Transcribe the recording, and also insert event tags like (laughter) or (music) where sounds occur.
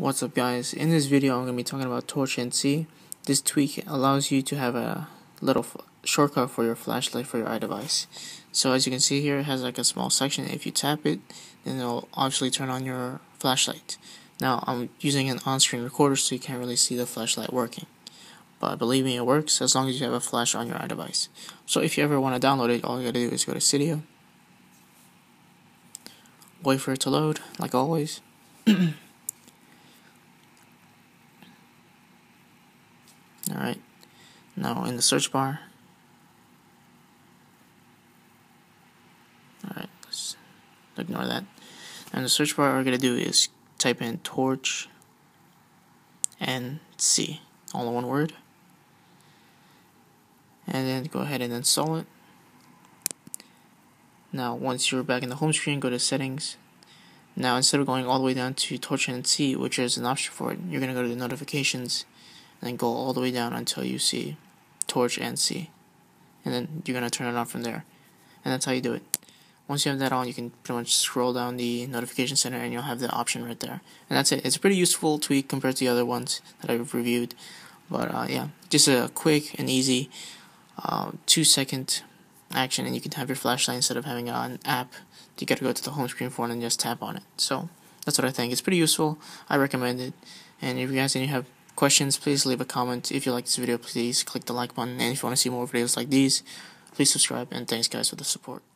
What's up guys, in this video I'm going to be talking about Torch NC. This tweak allows you to have a little shortcut for your flashlight for your iDevice. So as you can see here it has like a small section, if you tap it then it'll obviously turn on your flashlight. Now I'm using an on-screen recorder so you can't really see the flashlight working. But believe me it works as long as you have a flash on your iDevice. So if you ever want to download it all you gotta do is go to Cydia. Wait for it to load like always. (clears throat) Alright, now in the search bar, alright, let's ignore that. And the search bar, we're going to do is type in torch and C, all in one word. And then go ahead and install it. Now, once you're back in the home screen, go to settings. Now, instead of going all the way down to Torch NC, which is an option for it, you're going to go to the notifications then go all the way down until you see Torch NC. And then you're to turn it on from there. And that's how you do it. Once you have that on, you can pretty much scroll down the notification center and you'll have the option right there. And that's it. It's a pretty useful tweak compared to the other ones that I've reviewed. But uh, yeah, just a quick and easy uh, two second action and you can have your flashlight instead of having an app you gotta go to the home screen for it and just tap on it. So that's what I think. It's pretty useful. I recommend it. And if you guys any have questions, please leave a comment. If you like this video, please click the like button. And if you want to see more videos like these, please subscribe. And thanks, guys, for the support.